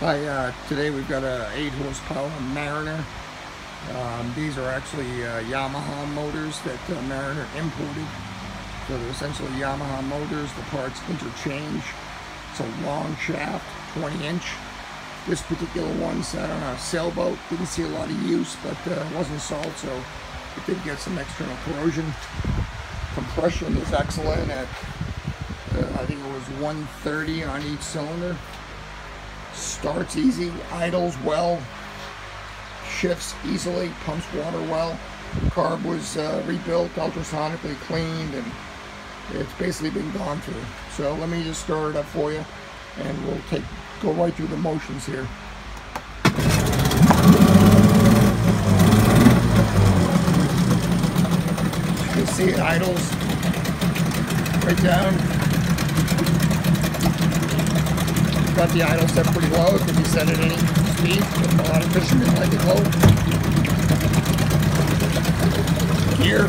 Hi, uh, today we've got a 8 horsepower Mariner. Um, these are actually uh, Yamaha motors that uh, Mariner imported. So they're essentially Yamaha motors, the parts interchange. It's a long shaft, 20 inch. This particular one sat on a sailboat, didn't see a lot of use, but uh, it wasn't salt, so it did get some external corrosion. Compression is excellent at, uh, I think it was 130 on each cylinder starts easy, idles well, shifts easily, pumps water well. Carb was uh, rebuilt, ultrasonically cleaned, and it's basically been gone through. So let me just start it up for you, and we'll take go right through the motions here. You see it idles right down. Got the idle set pretty low. It can be set at any speed. A lot of fishermen like it low. Gear.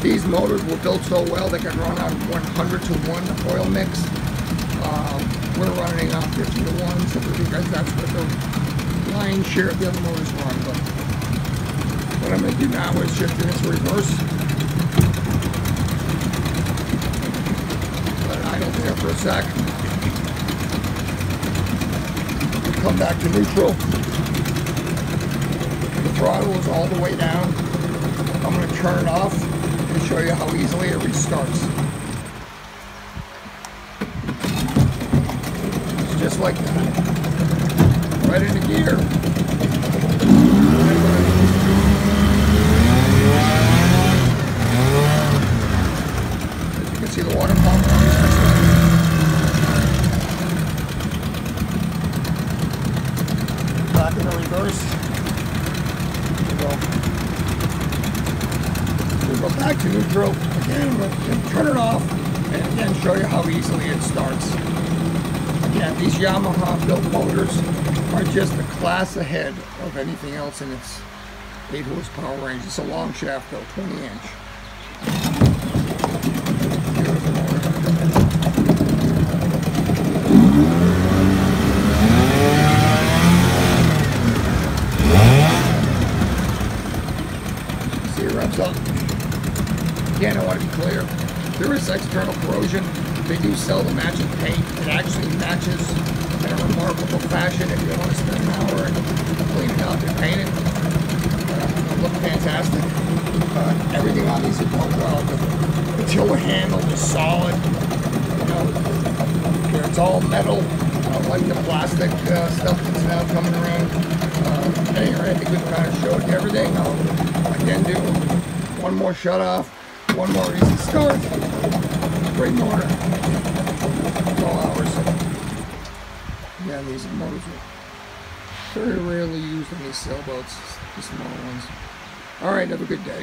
These motors were built so well they can run on 100 to 1 oil mix. Um, we're running 50 to 1 simply because that's what the lion's share of the other motors run. But what I'm going to do now is shift into reverse. Let it idle there for a sec. Come back to neutral. The throttle is all the way down. I'm going to turn it off and show you how easily it restarts. just like that. Right into gear. As you can see the water pump Back in the reverse. We'll go back to neutral. Again, we'll turn it off and again show you how easily it starts. Yeah, these Yamaha built motors are just a class ahead of anything else in its 8 horsepower range. It's a long shaft though, 20 inch. See it revs up. Again, I want to be clear. There is external corrosion they do sell the matching paint. It actually matches in a remarkable fashion if you want to spend an hour and clean it up and paint it. Uh, it'll look fantastic. Uh, everything on these is done well. The, the tiller handle is solid. You know, it's all metal. Uh, like the plastic uh, stuff that's now coming around. Uh, anyway, I think we've kind of showed you everything. I'll again do one more shut off, one more easy start great motor. All hours. Yeah, these motors are very rarely used on these sailboats, the small ones. All right, have a good day.